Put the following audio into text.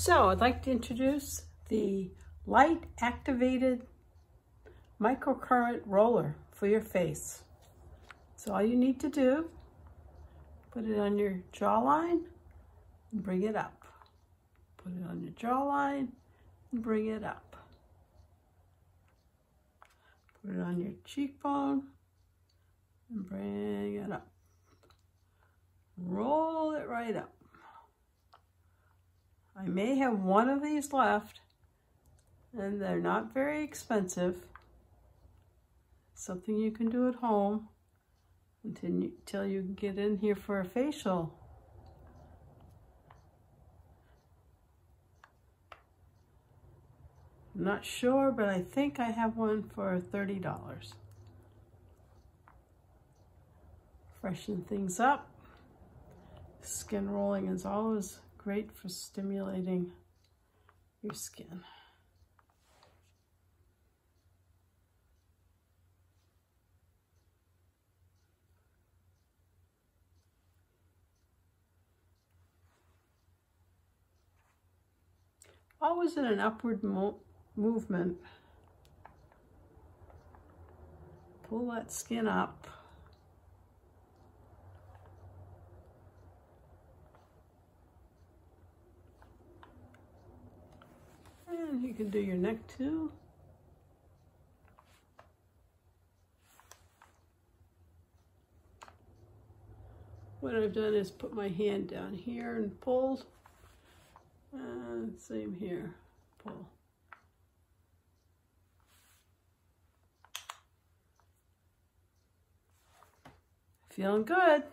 So I'd like to introduce the light activated microcurrent roller for your face. So all you need to do, put it on your jawline and bring it up. Put it on your jawline and bring it up. Put it on your cheekbone and bring it up. Roll it right up. I may have one of these left and they're not very expensive. Something you can do at home until you, until you get in here for a facial. I'm not sure, but I think I have one for $30. Freshen things up. Skin rolling is always great for stimulating your skin. Always in an upward mo movement. Pull that skin up. And you can do your neck too. What I've done is put my hand down here and pulled. And uh, same here, pull. Feeling good.